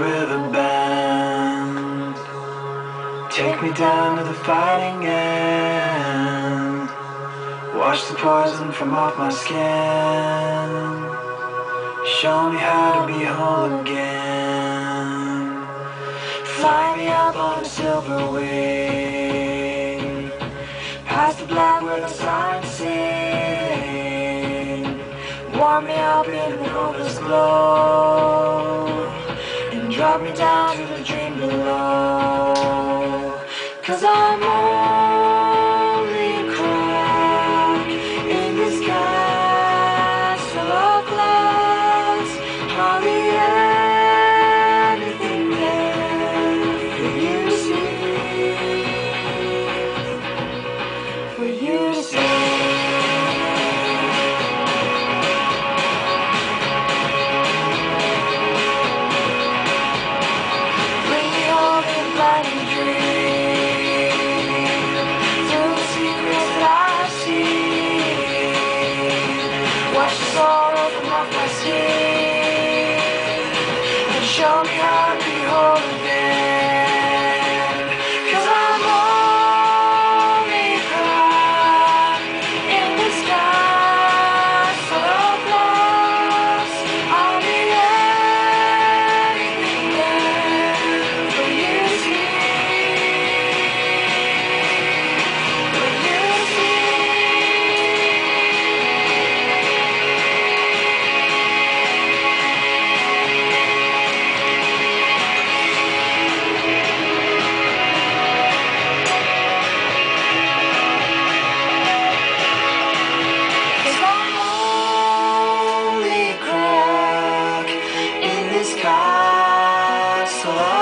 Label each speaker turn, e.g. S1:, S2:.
S1: with a band. Take me down to the fighting end. Wash the poison from off my skin. Show me how to be whole again. Fly me up on a silver wing. Past the black where the signs sing. Warm me up in the hopeless glow. Drop me down to the dream below. Cause I'm sorrow from off my skin. And show me how to be whole a crack